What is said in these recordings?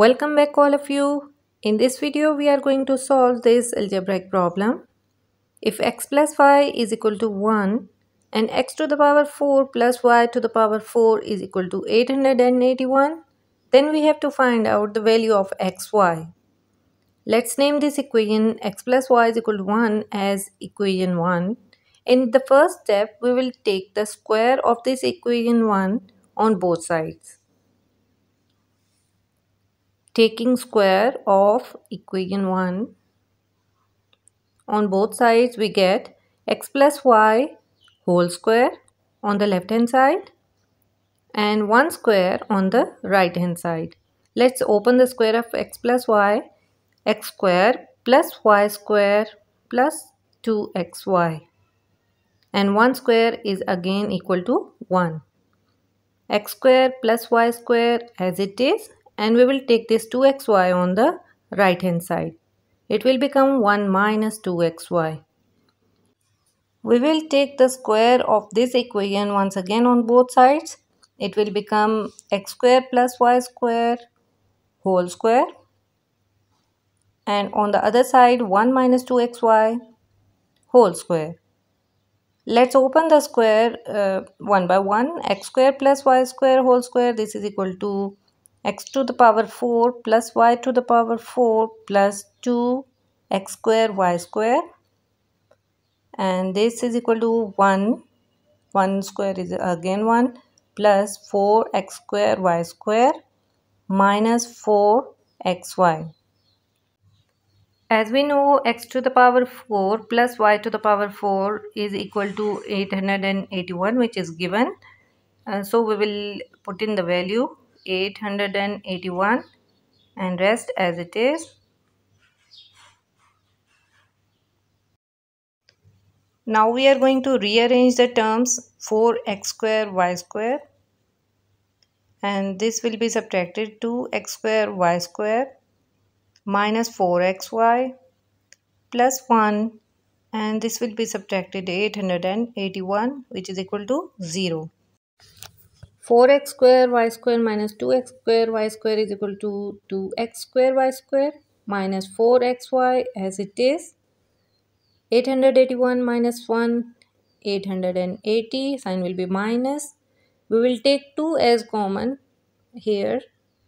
Welcome back all of you. In this video we are going to solve this algebraic problem. If x plus y is equal to 1 and x to the power 4 plus y to the power 4 is equal to 881 then we have to find out the value of xy. Let's name this equation x plus y is equal to 1 as equation 1. In the first step we will take the square of this equation 1 on both sides taking square of equation 1 on both sides we get x plus y whole square on the left hand side and 1 square on the right hand side. Let's open the square of x plus y x square plus y square plus 2xy and 1 square is again equal to 1 x square plus y square as it is and we will take this 2xy on the right hand side. It will become 1 minus 2xy. We will take the square of this equation once again on both sides. It will become x square plus y square whole square and on the other side 1 minus 2xy whole square. Let's open the square uh, one by one. x square plus y square whole square this is equal to x to the power 4 plus y to the power 4 plus 2 x square y square. And this is equal to 1 1 square is again 1 plus 4 x square y square minus 4 xy as we know x to the power 4 plus y to the power 4 is equal to 881 which is given. Uh, so we will put in the value 881 and rest as it is. Now we are going to rearrange the terms 4x square y square and this will be subtracted to x square y square minus 4xy plus 1 and this will be subtracted 881 which is equal to 0. 4x square y square minus 2x square y square is equal to 2x square y square minus 4xy as it is. 881 minus 1 880 sign will be minus. We will take 2 as common. Here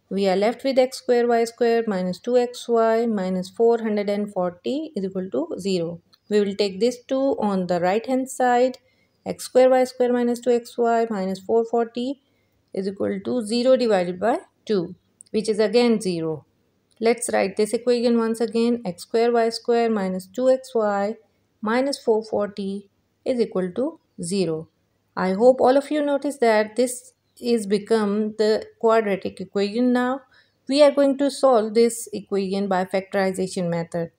we are left with x square y square minus 2xy minus 440 is equal to 0 we will take this 2 on the right hand side. x square y square minus 2xy minus 440 is equal to 0 divided by 2 which is again 0. Let's write this equation once again x square y square minus 2xy minus 440 is equal to 0. I hope all of you notice that this is become the quadratic equation now. We are going to solve this equation by factorization method.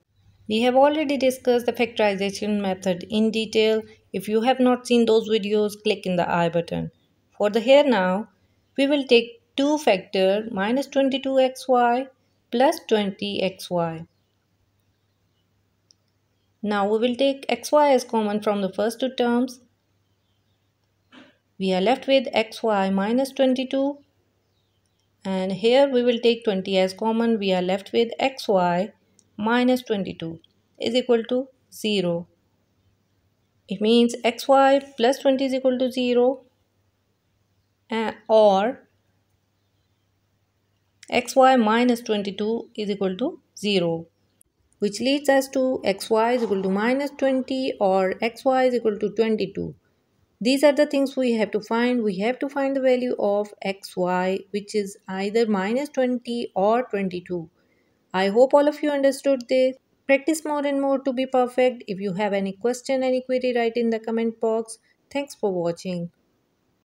We have already discussed the factorization method in detail. If you have not seen those videos, click in the I button. For the here now, we will take 2 factor minus 22xy plus 20xy. Now we will take xy as common from the first two terms. We are left with xy minus 22 and here we will take 20 as common. We are left with xy minus 22 is equal to 0. It means xy plus 20 is equal to 0 uh, or xy minus 22 is equal to 0 which leads us to xy is equal to minus 20 or xy is equal to 22. These are the things we have to find. We have to find the value of xy which is either minus 20 or 22. I hope all of you understood this. Practice more and more to be perfect. If you have any question, any query, write in the comment box. Thanks for watching.